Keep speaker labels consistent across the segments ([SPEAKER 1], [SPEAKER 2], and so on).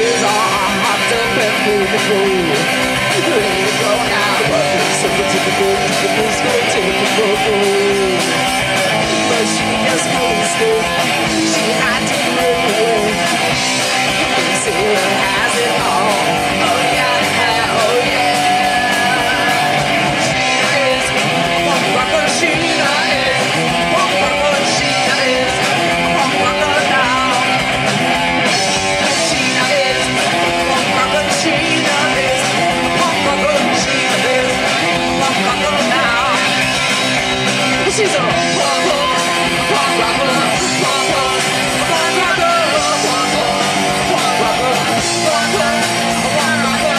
[SPEAKER 1] i'm hot to perfume the pool. she's a punk, punk, punk rocker, punk, punk, punk rocker, punk, rocker, punk, rocker.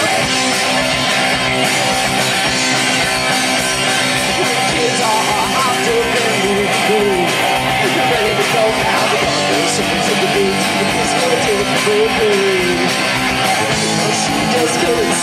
[SPEAKER 1] When kids are often very cool, you're ready to go out the bunker, something's in the boot, the kids. She just couldn't